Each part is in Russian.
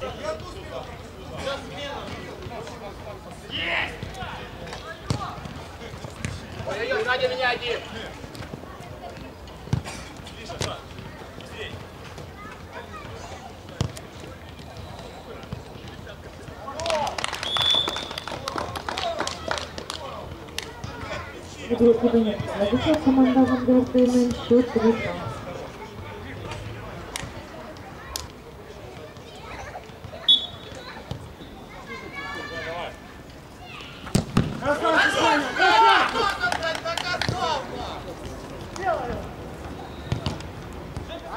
Есть! Ой-ой-ой, сзади меня один! Игрок Кубани. Написал команда «Авангард» и счет 3-2.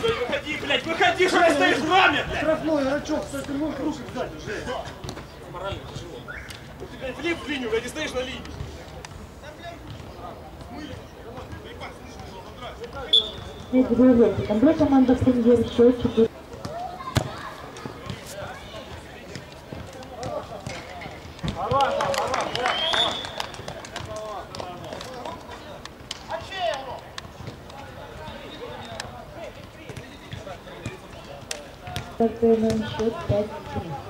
Выходи, блядь, выходи, что ты стоишь в раме, блядь! Штрафной, рачок, стой, ты можешь кружек сзади, Жень. Морально тяжело. Ты, блядь, влип в линию, блядь, и стоишь на линии. Игру Лети. Команда команда «Премьер», счет 4 But women should get free.